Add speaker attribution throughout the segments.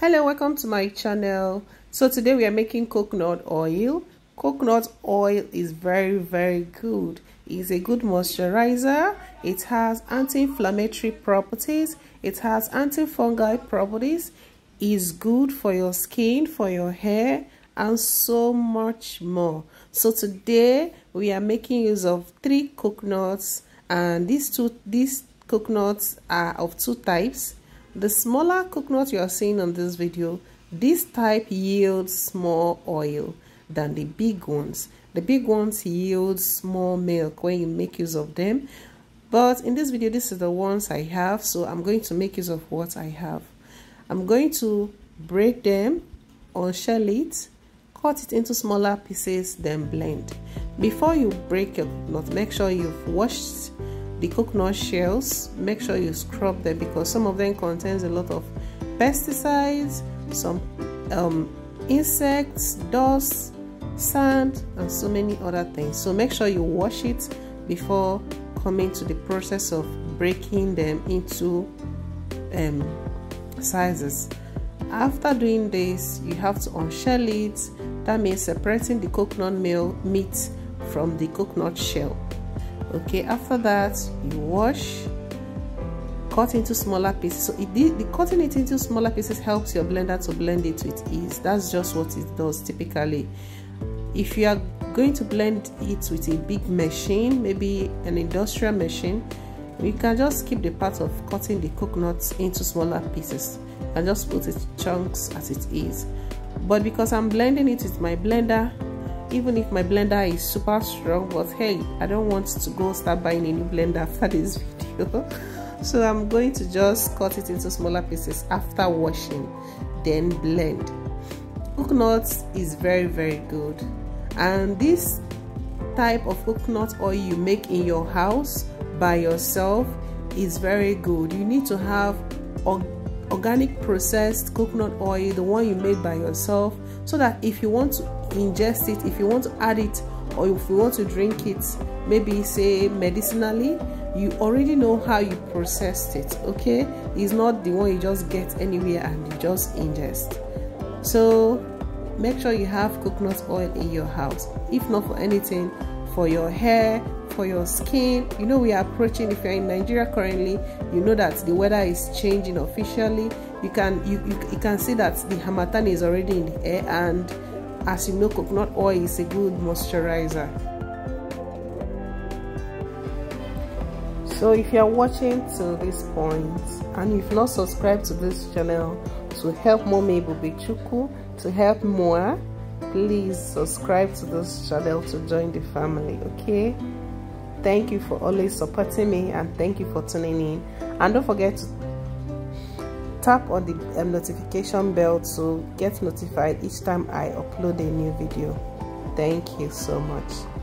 Speaker 1: hello welcome to my channel. So today we are making coconut oil. Coconut oil is very very good. It's a good moisturizer. It has anti-inflammatory properties. It has antifungal properties. Is good for your skin for your hair and so much more. So today we are making use of three coconuts and these two these coconuts are of two types the smaller coconut you are seeing on this video this type yields more oil than the big ones. The big ones yields more milk when you make use of them. But in this video this is the ones i have so i'm going to make use of what i have. I'm going to break them or shell it cut it into smaller pieces then blend. Before you break your nut make sure you've washed the coconut shells. Make sure you scrub them because some of them contains a lot of pesticides some um, insects dust sand and so many other things. So make sure you wash it before coming to the process of breaking them into um, sizes. After doing this you have to unshell it. That means separating the coconut meal meat from the coconut shell okay after that you wash cut into smaller pieces. So it, the, cutting it into smaller pieces helps your blender to blend it with ease. That's just what it does typically. If you are going to blend it with a big machine maybe an industrial machine you can just keep the part of cutting the coconuts into smaller pieces and just put it chunks as it is but because i'm blending it with my blender even if my blender is super strong but hey i don't want to go start buying a new blender after this video. So i'm going to just cut it into smaller pieces after washing then blend. Coconut is very very good. And this type of coconut oil you make in your house by yourself is very good. You need to have organic processed coconut oil the one you made by yourself so that if you want to ingest it if you want to add it or if you want to drink it maybe say medicinally you already know how you processed it okay? It's not the one you just get anywhere and you just ingest. So make sure you have coconut oil in your house. If not for anything for your hair for your skin. You know we are approaching if you're in nigeria currently you know that the weather is changing officially. You can you, you, you can see that the harmattan is already in the air and as you know coconut oil is a good moisturizer. So if you are watching to this point and you've not subscribed to this channel to help Mummy Ebubechukwu, to help more please subscribe to this channel to join the family okay thank you for always supporting me and thank you for tuning in and don't forget to tap on the um, notification bell to get notified each time I upload a new video. Thank you so much.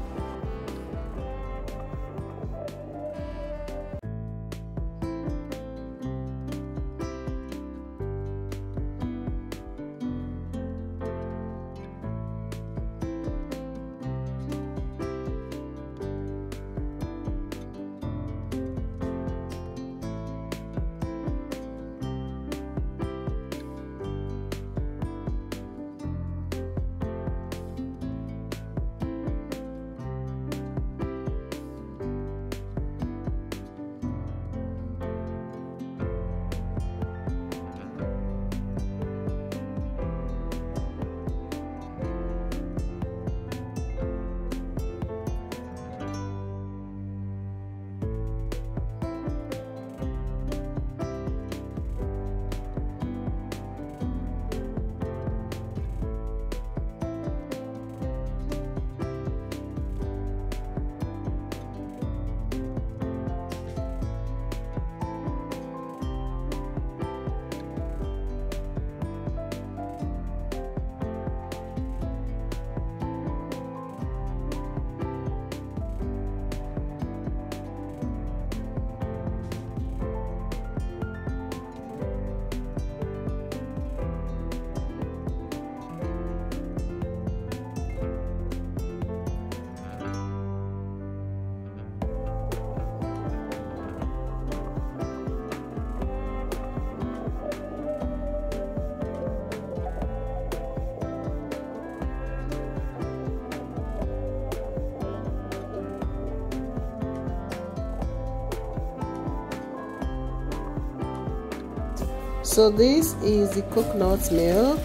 Speaker 1: So this is the coconut milk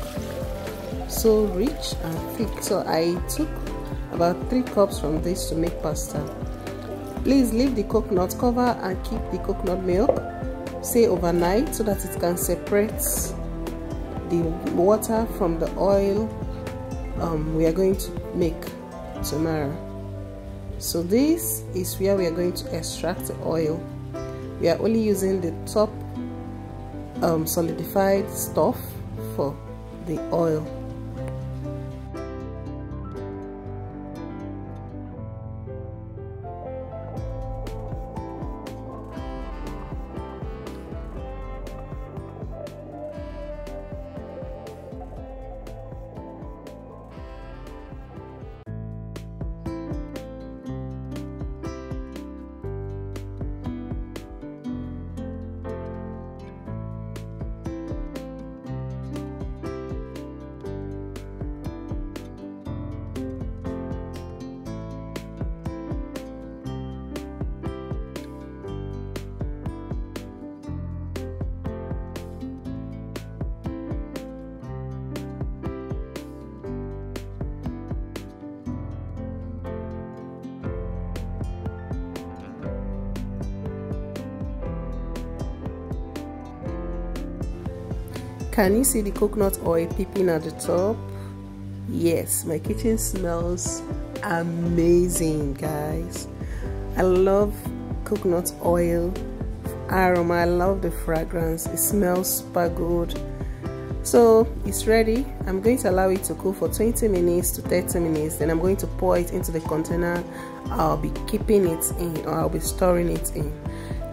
Speaker 1: so rich and thick. So i took about three cups from this to make pasta. Please leave the coconut cover and keep the coconut milk say overnight so that it can separate the water from the oil um, we are going to make tomorrow. So this is where we are going to extract the oil. We are only using the top um, solidified stuff for the oil Can you see the coconut oil peeping at the top? Yes, my kitchen smells amazing, guys. I love coconut oil aroma. I love the fragrance. It smells super good. So it's ready. I'm going to allow it to cook for 20 minutes to 30 minutes. Then I'm going to pour it into the container. I'll be keeping it in or I'll be storing it in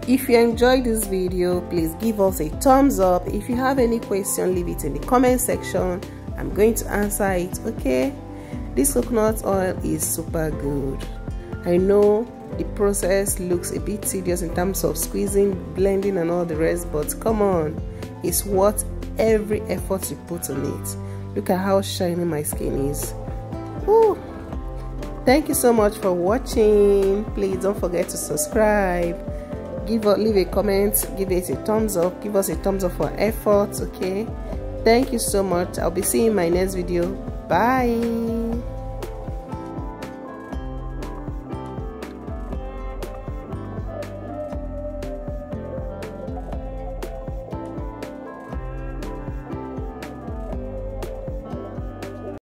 Speaker 1: if you enjoyed this video please give us a thumbs up. If you have any question leave it in the comment section. I'm going to answer it okay? This coconut oil is super good. I know the process looks a bit tedious in terms of squeezing blending and all the rest but come on it's worth every effort you put on it. Look at how shiny my skin is. Ooh. thank you so much for watching. Please don't forget to subscribe give us leave a comment give it a thumbs up give us a thumbs up for efforts okay? Thank you so much. I'll be seeing my next video. Bye